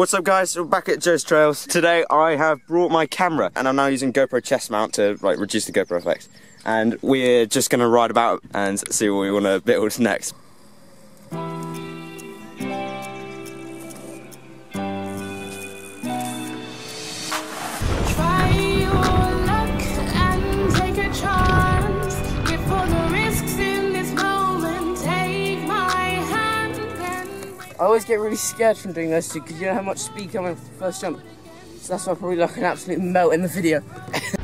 What's up guys, we're back at Joe's Trails. Today I have brought my camera and I'm now using GoPro chest mount to like reduce the GoPro effect. And we're just gonna ride about and see what we wanna build next. I always get really scared from doing those two because you know how much speed coming off the first jump. So that's why I probably look an absolute melt in the video.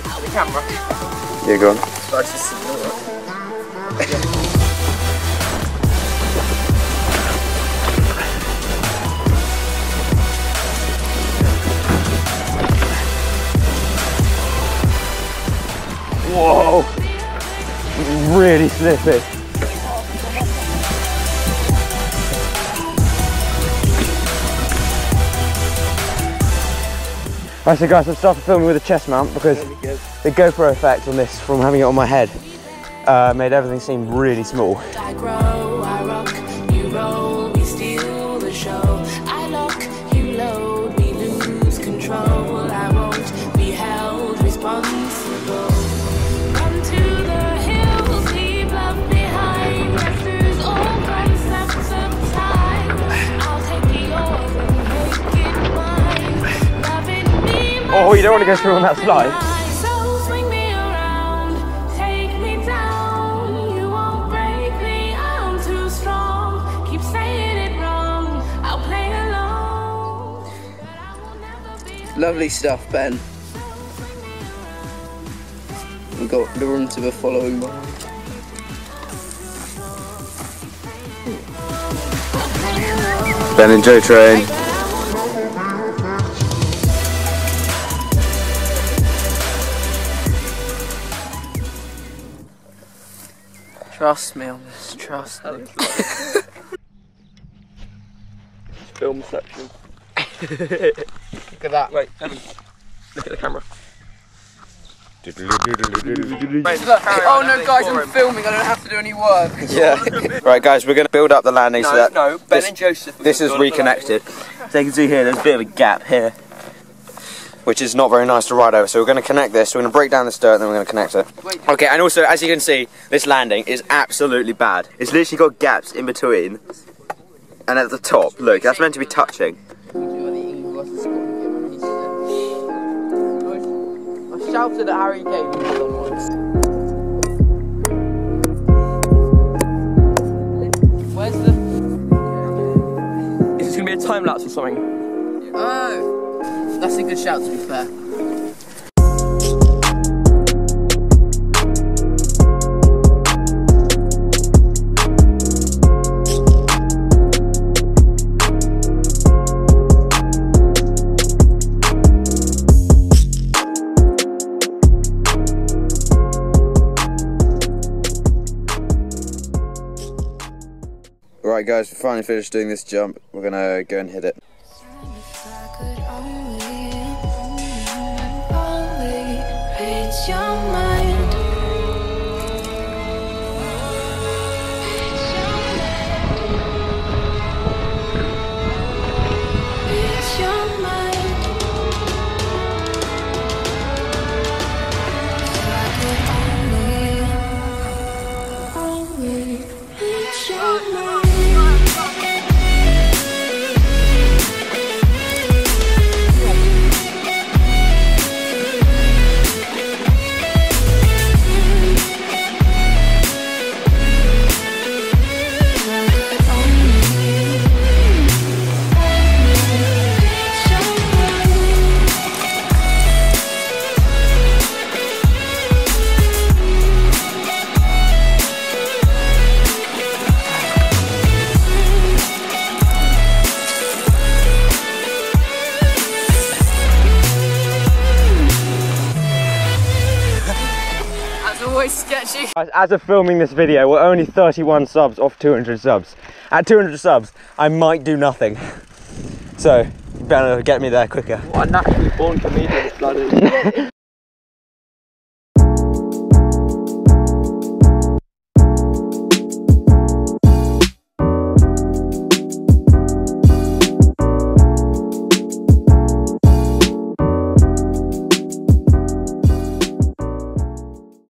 The camera. Yeah, go on. Whoa! Really slippy. Right, so guys, I've started filming with a chest mount because the GoPro effect on this from having it on my head uh, made everything seem really small. You don't want to go through on that slide. so swing me around, take me down. You won't break me, I'm too strong. Keep saying it wrong, I'll play along. But I will never be Lovely stuff, Ben. We've got the room to the following one. Ben and Joe train. Trust me on this, trust me. film section. Look at that. Wait, Evan, look at the camera. Oh no, guys, I'm filming. I don't have to do any work. Yeah. right, guys, we're going to build up the landing so No, that no, Ben this, and Joseph. this is reconnected. So you can see here, there's a bit of a gap here, which is not very nice to ride over. So we're going to connect this. We're going to break down this dirt, and then we're going to connect it. Okay, and also, as you can see, this landing is absolutely bad. It's literally got gaps in between, and at the top, look, that's meant to be touching. I shouted at Harry Kane once. Where's the? Is this gonna be a time lapse or something? Oh, that's a good shout to be fair. Right, guys, we finally finished doing this jump. We're to go and hit it. emoción always sketchy. As of filming this video, we're only 31 subs off 200 subs. At 200 subs, I might do nothing. So, you better get me there quicker. What a naturally born comedian, this bloody.